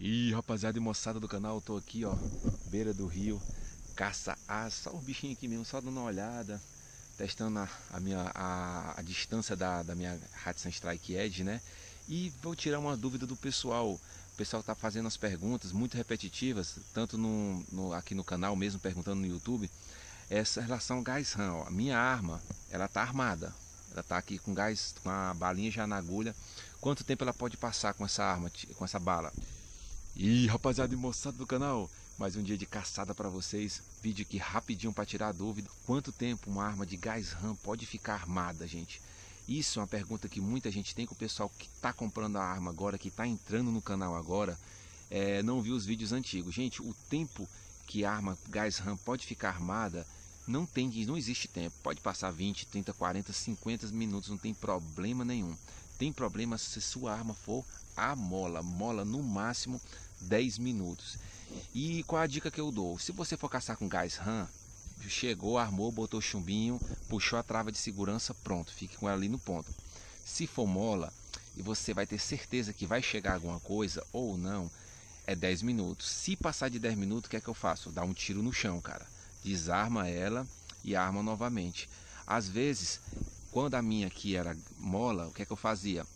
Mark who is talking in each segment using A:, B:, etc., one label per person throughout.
A: E rapaziada e moçada do canal, tô aqui ó, beira do rio, caça a só o bichinho aqui mesmo, só dando uma olhada, testando a, a minha, a, a, distância da, da minha Hudson Strike Edge, né? E vou tirar uma dúvida do pessoal, o pessoal tá fazendo as perguntas muito repetitivas, tanto no, no aqui no canal mesmo, perguntando no YouTube, essa relação gás RAM, ó, a minha arma, ela tá armada, ela tá aqui com gás, com a balinha já na agulha, quanto tempo ela pode passar com essa arma, com essa bala? E rapaziada e moçada do canal, mais um dia de caçada para vocês. Vídeo aqui rapidinho para tirar a dúvida. Quanto tempo uma arma de gás RAM pode ficar armada, gente? Isso é uma pergunta que muita gente tem com o pessoal que está comprando a arma agora, que está entrando no canal agora, é, não viu os vídeos antigos. Gente, o tempo que a arma gás RAM pode ficar armada não tem, não existe tempo. Pode passar 20, 30, 40, 50 minutos, não tem problema nenhum. Tem problema se sua arma for a mola, mola no máximo 10 minutos. E qual a dica que eu dou? Se você for caçar com gás RAM, chegou, armou, botou chumbinho, puxou a trava de segurança, pronto, fique com ela ali no ponto. Se for mola e você vai ter certeza que vai chegar alguma coisa ou não, é 10 minutos. Se passar de 10 minutos, o que é que eu faço? Dá um tiro no chão, cara. Desarma ela e arma novamente. Às vezes, quando a minha aqui era mola, o que é que eu fazia?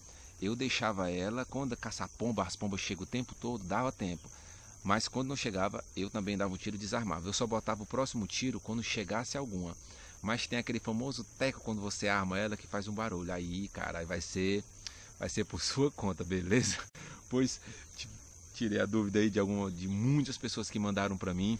A: eu deixava ela, quando caçar pomba, as pombas chegam o tempo todo, dava tempo. Mas quando não chegava, eu também dava um tiro e desarmava. Eu só botava o próximo tiro quando chegasse alguma. Mas tem aquele famoso teco quando você arma ela que faz um barulho. Aí, cara, vai ser vai ser por sua conta, beleza? Pois tirei a dúvida aí de alguma de muitas pessoas que mandaram para mim.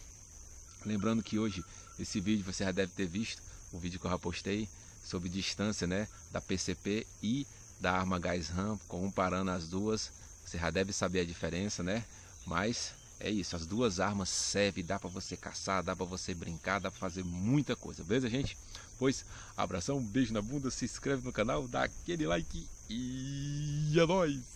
A: Lembrando que hoje esse vídeo você já deve ter visto, o vídeo que eu já postei sobre distância, né, da PCP e da arma gás RAM, comparando as duas, você já deve saber a diferença, né? Mas é isso, as duas armas servem, dá para você caçar, dá para você brincar, dá para fazer muita coisa, beleza, gente? Pois, abração, um beijo na bunda, se inscreve no canal, dá aquele like e é nóis!